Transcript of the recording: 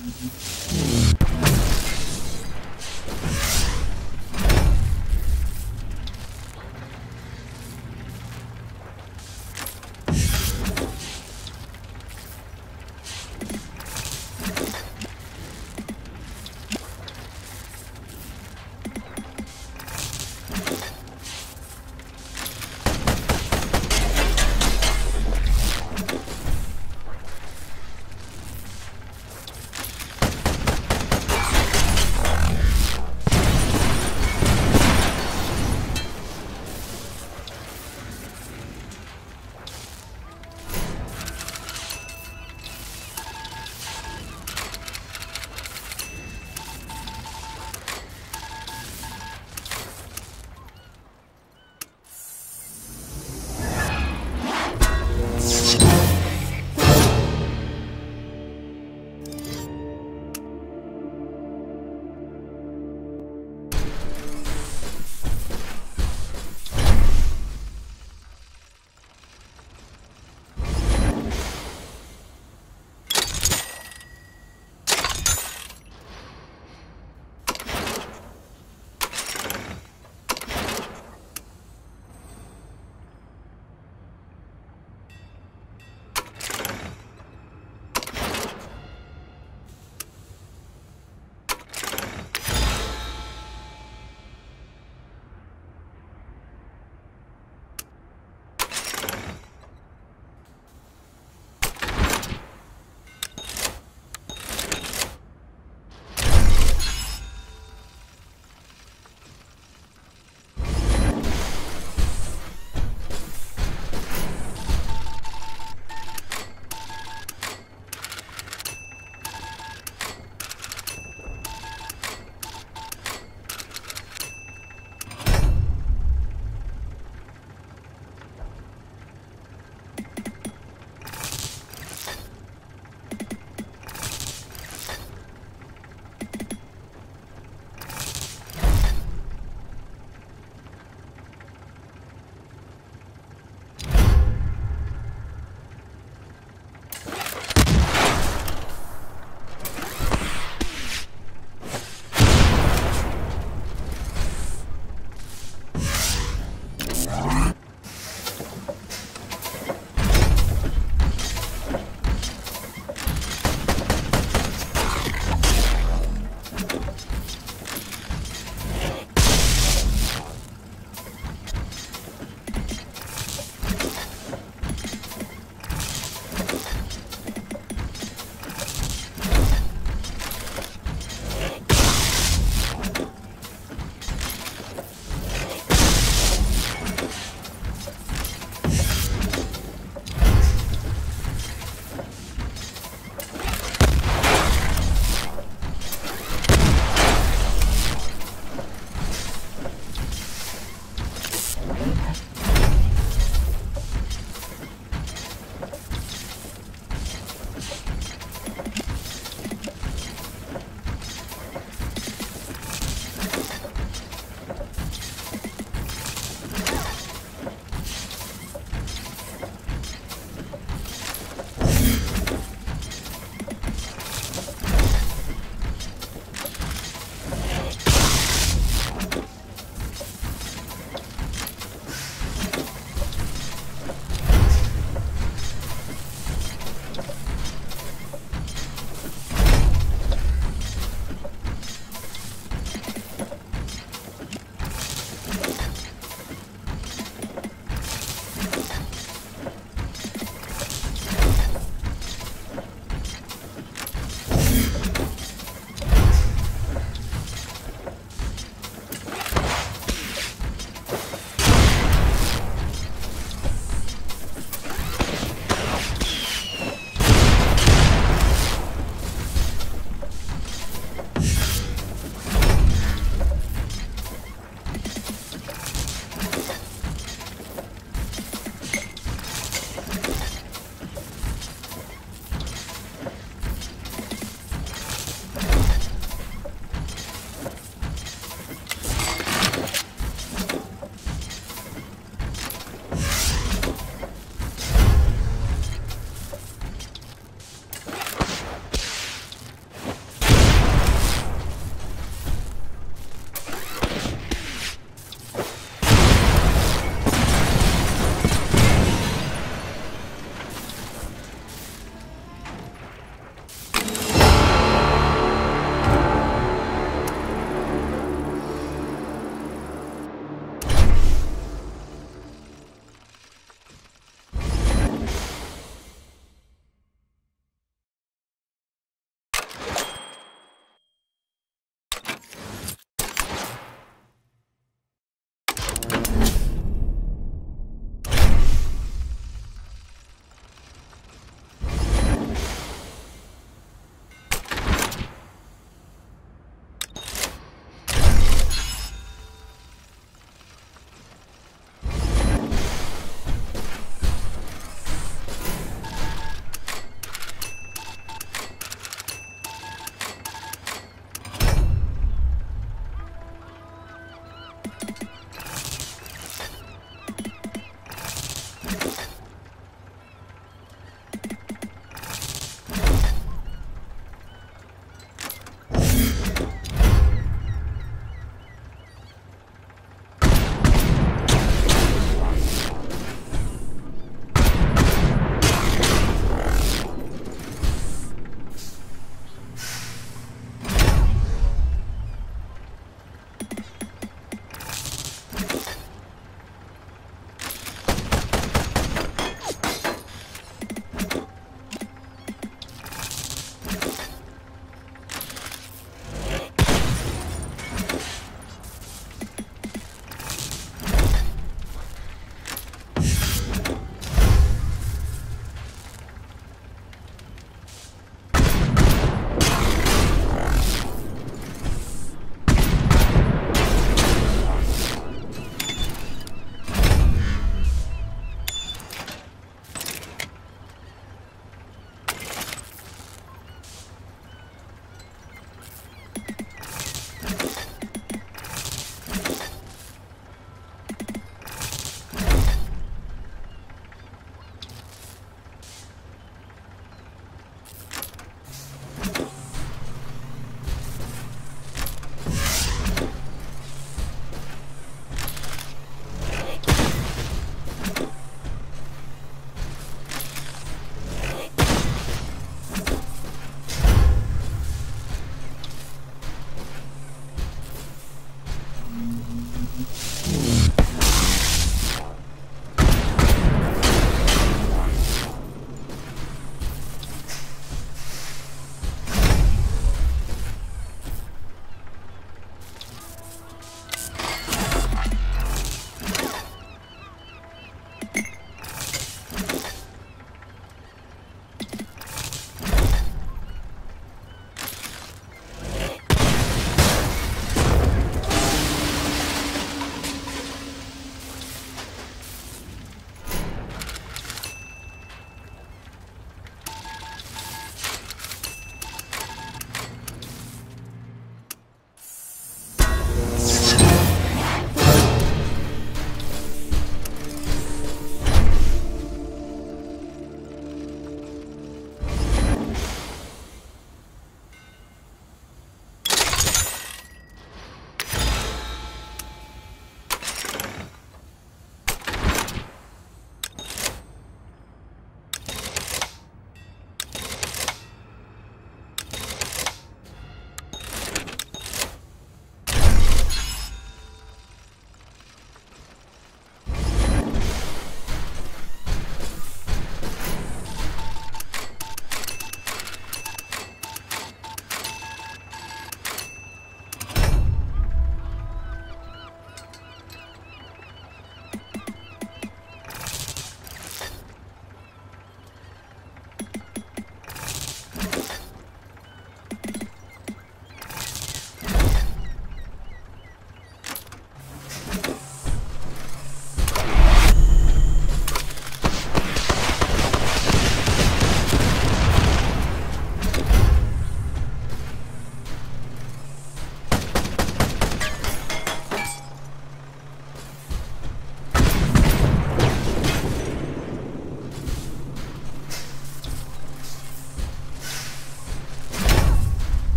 Mm-hmm.